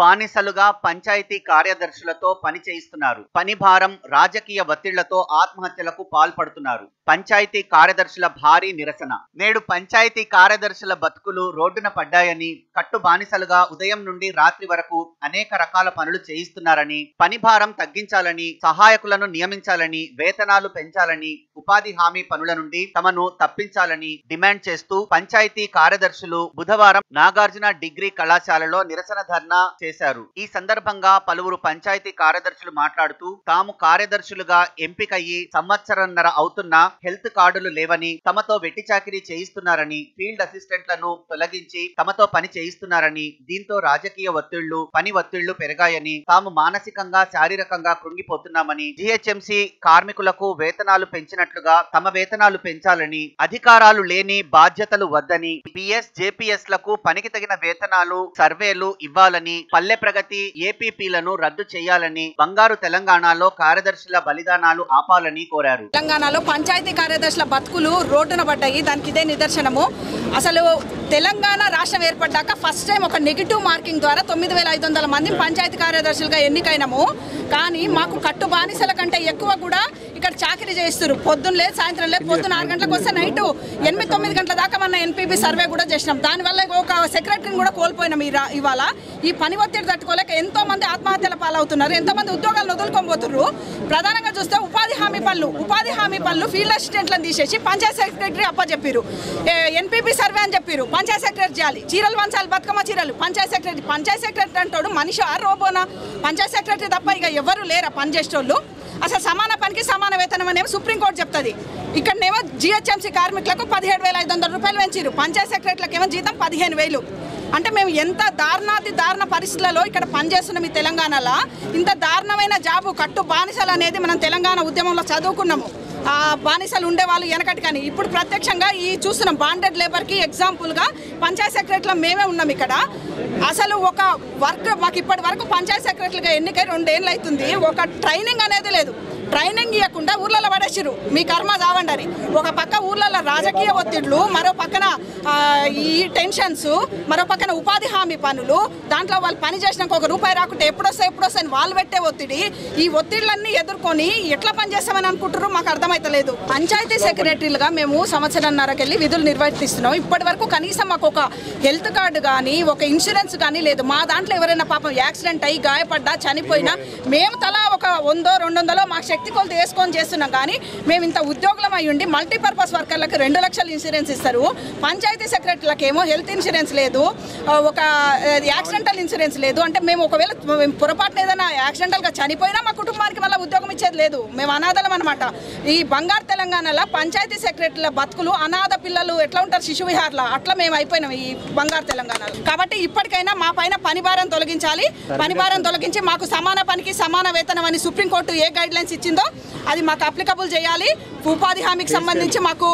బానిసలుగా పంచాయతీ కార్యదర్శులతో పని చేయిస్తున్నారు పని భారం రాజకీయ ఒత్తిళ్ళతో ఆత్మహత్యలకు పాల్పడుతున్నారు. పంచాయతీ కార్యదర్శుల భారీ నిరసన. నేడు పంచాయతీ కార్యదర్శుల బతుకులు రోడ్డున పడ్డాయని కట్టు బానిసలుగా ఉదయం నుండి రాత్రి వరకు అనేక రకాల పనులు చేయిస్తున్నారని పని భారం తగ్గించాలని సహాయకులను నియమించాలని వేతనాలు పెంచాలని ఉపాధి హామీ పనుల నుండి తమను తప్పించాలని డిమాండ్ చేస్తూ పంచాయతీ కార్యదర్శులు బుధవారం నాగార్జున డిగ్రీ కళాశాలలో నిరసన ధర్నా చేశారు. ఈ సందర్భంగా పలువురు పంచాయతీ కార్యదర్శులు మాట్లాడుతూ తాము కార్యదర్శులుగా ఎంపికయ్యి సంవత్సరంన్నర అవుతున్నా హెల్త్ కార్డులు లేవని తమతో వెట్టి చాకిరీ చేయిస్తున్నారని ఫీల్డ్ అసిస్టెంట్లను తొలగించి తమతో పని చేయిస్తున్నారని దీంతో రాజకీయ ఒత్తిళ్ళు పని ఒత్తిళ్ళు పెరిగాయని తాము మానసికంగా శారీరకంగా కృంగిపోతున్నామని జిహెచ్ఎంసీ కార్మికులకు వేతనాలు పెంచినట్లుగా తమ వేతనాలు పెంచాలని అధికారాలు లేని బాధ్యతలు వద్దని పిఎస్ జేపీఎస్లకు పనికి తగిన వేతనాలు సర్వేలు ఇవ్వాలని పల్లె ప్రగతి ఏపీపీలను రద్దు చేయాలని బంగారు తెలంగాణలో కార్యదర్శుల బలిదానాలు ఆపాలని కోరారు. తెలంగాణలో పంచాయతీ కార్యదర్శుల బతుకులు రోడ్డున పడ్డాయి. దానికి ఇదే నిదర్శనము. అసలు తెలంగాణ రాష్ట్రం ఏర్పడ్డాక ఫస్ట్ టైం ఒక నెగిటివ్ మార్కింగ్ ద్వారా తొమ్మిది వేల ఐదు వందల మంది పంచాయతీ కార్యదర్శులుగా ఎన్నికైనాము. కానీ మాకు కట్టు బానిసల కంటే ఎక్కువ కూడా ఇక్కడ చాకరీ చేయిస్తారు పొద్దున్న లేదు సాయంత్రం లేదు పొద్దున్న ఆరు గంటలకు వస్తే నైట్ ఎనిమిది తొమ్మిది గంటల దాకా మన ఎన్పీబీ సర్వే కూడా చేసినాం. దానివల్ల ఒక సెక్రటరీని కూడా కోల్పోయినాం ఈ ఇవాళ. ఈ పని ఒత్తిడి తట్టుకోలేక ఎంతో మంది ఆత్మహత్యల పాలవుతున్నారు. ఎంతోమంది ఉద్యోగాలు ఉద్యోగాలను వదులుకోబోతున్నారు ప్రధానంగా చూస్తే ఉపాధి హామీ పనులు ఉపాధి హామీ పనులు ఫీల్డ్ అసిస్టెంట్లను తీసేసి పంచాయత్ సెక్రటరీ అప్పచెప్పారు ఎన్పీపీ సర్వే అని చెప్పారు పంచాయత్ సెక్రటరీ చేయాలి. చీరలు పంచాలి బతుకమ్మ చీరలు. పంచాయత్ సెక్రటరీ పంచాయత్ సెక్రటరీ అంటాడు మనిషి ఆ రోబోనా? పంచాయత్ సెక్రటరీ తప్ప ఇక ఎవరు లేరా పని చేసేటోళ్ళు? అసలు సమాన పనికి సమాన వేతనం అనేవి సుప్రీంకోర్టు చెప్తుంది. ఇక్కడనేమో జిహెచ్ఎంసీ కార్మికులకు పదిహేడు వేల ఐదు వందల రూపాయలు పెంచారు పంచాయత్ సెక్రటరీలకు ఏమో జీతం పదిహేను వేలు. అంటే మేము ఎంత దారుణాతి దారుణ పరిస్థితులలో ఇక్కడ పనిచేస్తున్నాం ఈ తెలంగాణలో. ఇంత దారుణమైన జాబు కట్టు బానిసలు అనేది మనం తెలంగాణ ఉద్యమంలో చదువుకున్నాము. బానిసలు ఉండేవాళ్ళు వెనకటి కానీ ఇప్పుడు ప్రత్యక్షంగా ఈ చూస్తున్నాం బాండెడ్ లేబర్కి ఎగ్జాంపుల్గా పంచాయత్ సెక్రటరీలో మేమే ఉన్నాం ఇక్కడ. అసలు ఒక వర్క్ మాకు ఇప్పటి వరకు పంచాయత్ సెక్రటరీగా ఎన్నికై రెండేళ్ళు అవుతుంది ఒక ట్రైనింగ్ అనేది లేదు. ట్రైనింగ్ ఇవ్వకుండా ఊర్లలో పడేసిరు మీ కర్మ చావండి ఒక పక్క ఊర్లలో రాజకీయ ఒత్తిడ్లు మరో పక్కన ఈ టెన్షన్స్ మరో పక్కన ఉపాధి హామీ పనులు దాంట్లో వాళ్ళు పని చేసినాక ఒక రూపాయి రాకుంటే ఎప్పుడొస్తే ఎప్పుడొస్తే వాళ్ళు పెట్టే ఒత్తిడి ఈ ఒత్తిళ్ళన్నీ ఎదుర్కొని ఎట్లా పని చేస్తామని మాకు అర్థమైతలేదు. పంచాయతీ సెక్రటరీలుగా మేము సంవత్సరంన్నరకెళ్ళి విధులు నిర్వర్తిస్తున్నాం. ఇప్పటి వరకు కనీసం మాకు ఒక హెల్త్ కార్డు కానీ ఒక ఇన్సూరెన్స్ కానీ లేదు. మా దాంట్లో ఎవరైనా పాపం యాక్సిడెంట్ అయ్యి గాయపడ్డా చనిపోయినా మేము తలా ఒక వందో రెండు వందలో మాకు శక్తి కొలత వేసుకొని చేస్తున్నాం కానీ మేము ఇంత ఉద్యోగులం అయి ఉండి మల్టీపర్పస్ వర్కర్లకు రెండు లక్షలు ఇన్సూరెన్స్ ఇస్తారు. పంచాయతీ సెక్రటరీలకు ఏమో హెల్త్ ఇన్సూరెన్స్ లేదు ఒక యాక్సిడెంటల్ ఇన్సూరెన్స్ లేదు. అంటే మేము ఒకవేళ పొరపాటున ఏదైనా యాక్సిడెంటల్గా చనిపోయినా మా కుటుంబానికి మళ్ళీ ఉద్యోగం ఇచ్చేది లేదు. మేము అనాథలం అనమాట ఈ బంగారు తెలంగాణలో పంచాయతీ సెక్రటరీల బతుకులు అనాథ పిల్లలు ఎట్లా ఉంటారు శిశు విహార్లా? అట్లా మేము అయిపోయినాం ఈ బంగారు తెలంగాణలో. కాబట్టి ఇప్పటికైనా మా పైన పని భారం తొలగించాలి పని భారం తొలగించి మాకు సమాన పనికి సమాన వేతనం అని సుప్రీంకోర్టు ఏ గైడ్ లైన్స్ ఇచ్చిందో అది మాకు అప్లికబుల్ చేయాలి. ఉపాధి హామీకి సంబంధించి మాకు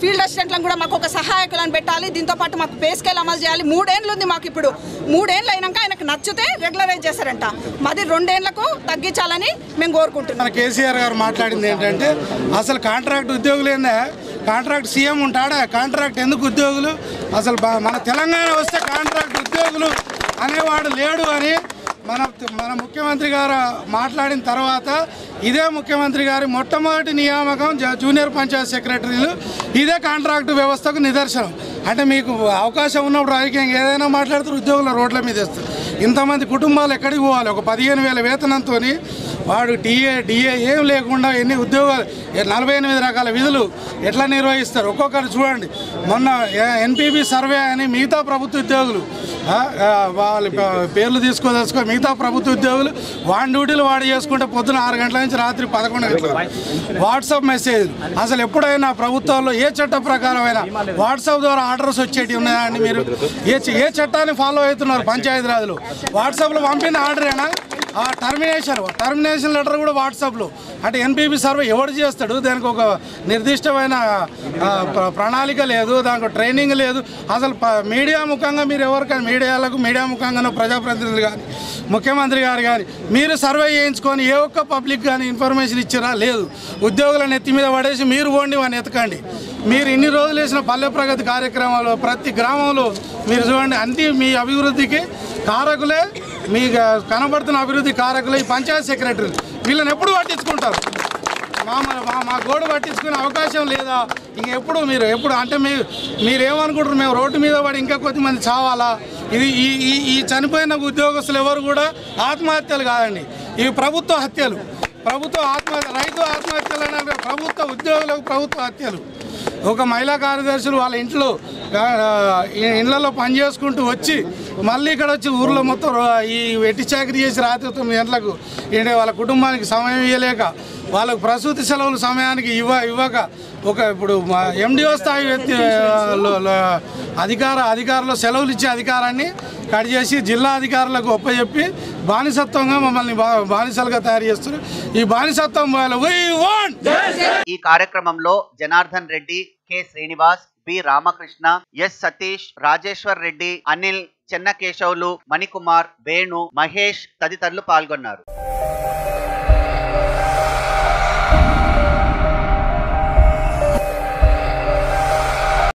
ఫీల్డ్ అసిస్టెంట్లను కూడా మాకు ఒక సహాయకులను పెట్టాలి. దీంతో పాటు మాకు పే స్కేల్ అమలు చేయాలి. మూడేళ్ళు ఉంది మాకు ఇప్పుడు. మూడేళ్ళు అయినాక ఆయనకు నచ్చితే రెగ్యులరైజ్ చేస్తారంట. మాది రెండేళ్ళకు తగ్గించాలని మేము కోరుకుంటున్నాం. మన కేసీఆర్ గారు మాట్లాడింది ఏంటంటే అసలు కాంట్రాక్ట్ ఉద్యోగులు ఏందా? కాంట్రాక్ట్ సీఎం ఉంటాడా? కాంట్రాక్ట్ ఎందుకు ఉద్యోగులు? అసలు మన తెలంగాణ వస్తే కాంట్రాక్ట్ ఉద్యోగులు అనేవాడు లేడు అని మన మన ముఖ్యమంత్రి గారు మాట్లాడిన తర్వాత ఇదే ముఖ్యమంత్రి గారి మొట్టమొదటి నియామకం జూనియర్ పంచాయత్ సెక్రటరీలు ఇదే కాంట్రాక్టు వ్యవస్థకు నిదర్శనం. అంటే మీకు అవకాశం ఉన్నప్పుడు రాజకీయంగా ఏదైనా మాట్లాడుతారు ఉద్యోగుల రోడ్ల మీద వేస్తారు. ఇంతమంది కుటుంబాలు ఎక్కడికి పోవాలి? ఒక పదిహేను వేల వేతనంతో వాడు డిఏ డిఏ ఏం లేకుండా ఎన్ని ఉద్యోగాలు నలభై ఎనిమిది రకాల విధులు ఎట్లా నిర్వహిస్తారు? ఒక్కొక్కరు చూడండి. మొన్న ఎన్పిబి సర్వే అని మిగతా ప్రభుత్వ ఉద్యోగులు వాళ్ళ పేర్లు తీసుకోదలుచుకో మిగతా ప్రభుత్వ ఉద్యోగులు వాడి డ్యూటీలు వాడు చేసుకుంటే పొద్దున ఆరు గంటల నుంచి రాత్రి పదకొండు గంటల వాట్సాప్ మెసేజ్. అసలు ఎప్పుడైనా ప్రభుత్వంలో ఏ చట్ట ప్రకారమైనా వాట్సాప్ ద్వారా ఆర్డర్స్ వచ్చేటి ఉన్నాయా అండి మీరు? ఏ చ- ఏ చట్టాన్ని ఫాలో అవుతున్నారు పంచాయతీరాజులు? వాట్సాప్లో పంపిన ఆర్డరేనా? టర్మినేషన్ టర్మినేషన్ లెటర్ కూడా వాట్సాప్లో అంటే ఎన్పీపీ సర్వే ఎవడు చేస్తాడు? దానికి ఒక నిర్దిష్టమైన ప్ర- ప్రణాళిక లేదు దానికి ట్రైనింగ్ లేదు. అసలు మీడియా ముఖంగా మీరు ఎవరికైనా మీడియాలకు మీడియా ముఖంగా ప్రజాప్రతినిధులు కానీ ముఖ్యమంత్రి గారు కానీ మీరు సర్వే చేయించుకొని ఏ ఒక్క పబ్లిక్ కానీ ఇన్ఫర్మేషన్ ఇచ్చారా? లేదు. ఉద్యోగుల ఎత్తి మీద పడేసి మీరు పోండి వాడిని ఎతకండి. మీరు ఇన్ని రోజులు వేసిన పల్లె ప్రగతి కార్యక్రమాలు ప్రతి గ్రామంలో మీరు చూడండి అన్ని మీ అభివృద్ధికి కారకులే మీకు కనబడుతున్న అభివృద్ధి కారకులు ఈ పంచాయత్ సెక్రటరీలు వీళ్ళని ఎప్పుడు పట్టించుకుంటారు? మా మా- మా మా గోడు పట్టించుకునే అవకాశం లేదా? ఇంక ఎప్పుడు మీరు ఎప్పుడు అంటే మీ మీరు ఏమనుకుంటారు మేము రోడ్డు మీద పడి ఇంకా కొద్దిమంది చావాలా? ఇది ఈ ఈ చనిపోయిన ఉద్యోగస్తులు ఎవరు కూడా ఆత్మహత్యలు కాదండి. ఇవి ప్రభుత్వ హత్యలు. ప్రభుత్వ ఆత్మహత్య రైతు ఆత్మహత్యలు అంటే ప్రభుత్వ ఉద్యోగులకు ప్రభుత్వ హత్యలు. ఒక మహిళా కార్యదర్శులు వాళ్ళ ఇంట్లో ఇళ్ళలో పని చేసుకుంటూ వచ్చి మళ్ళీ ఇక్కడ వచ్చి ఊర్లో మొత్తం ఈ వెట్టి చాకరీ చేసి రాత్రి తొమ్మిది గంటలకు ఏంటి వాళ్ళ కుటుంబానికి సమయం ఇవ్వలేక వాళ్ళకు ప్రసూతి సెలవులు సమయానికి ఇవ్వ ఇవ్వక ఒక ఇప్పుడు ఎండిఓ స్థాయి వ్యక్తి అధికార అధికారులు సెలవులు ఇచ్చే అధికారాన్ని కట్ చేసి జిల్లా అధికారులకు ఒప్పచెప్పి బానిసత్వంగా మమ్మల్ని బా- బానిసలుగా తయారు చేస్తున్నారు. ఈ బానిసత్వం వాళ్ళు ఈ కార్యక్రమంలో Janardhan Reddy K Srinivas B Ramakrishna S Satish Rajeshwar Reddy Anil Chennakesavulu Manikumar Venu Mahesh తదితరులు పాల్గొన్నారు.